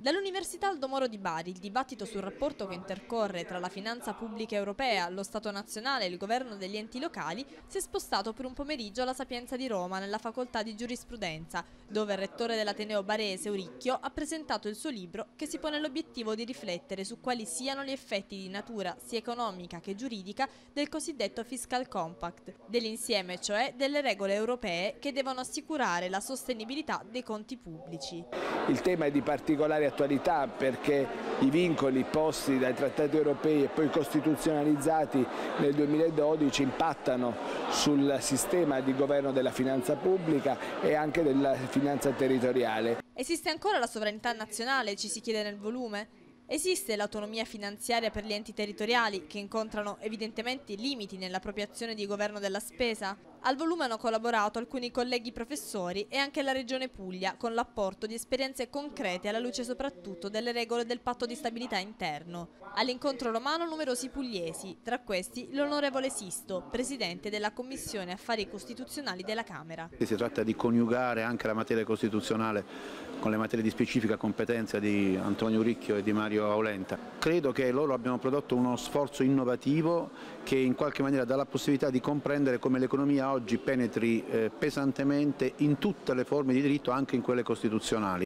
Dall'Università Aldo Moro di Bari il dibattito sul rapporto che intercorre tra la finanza pubblica europea, lo Stato nazionale e il governo degli enti locali si è spostato per un pomeriggio alla Sapienza di Roma nella facoltà di giurisprudenza, dove il rettore dell'Ateneo barese Uricchio ha presentato il suo libro che si pone l'obiettivo di riflettere su quali siano gli effetti di natura sia economica che giuridica del cosiddetto Fiscal Compact, dell'insieme cioè delle regole europee che devono assicurare la sostenibilità dei conti pubblici. Il tema è di particolare attualità perché i vincoli posti dai trattati europei e poi costituzionalizzati nel 2012 impattano sul sistema di governo della finanza pubblica e anche della finanza territoriale. Esiste ancora la sovranità nazionale, ci si chiede nel volume? Esiste l'autonomia finanziaria per gli enti territoriali che incontrano evidentemente limiti nell'appropriazione di governo della spesa? Al volume hanno collaborato alcuni colleghi professori e anche la Regione Puglia con l'apporto di esperienze concrete alla luce soprattutto delle regole del patto di stabilità interno. All'incontro romano numerosi pugliesi, tra questi l'onorevole Sisto, presidente della Commissione Affari Costituzionali della Camera. Si tratta di coniugare anche la materia costituzionale con le materie di specifica competenza di Antonio Ricchio e di Mario Aulenta. Credo che loro abbiano prodotto uno sforzo innovativo che in qualche maniera dà la possibilità di comprendere come l'economia oggi penetri eh, pesantemente in tutte le forme di diritto, anche in quelle costituzionali.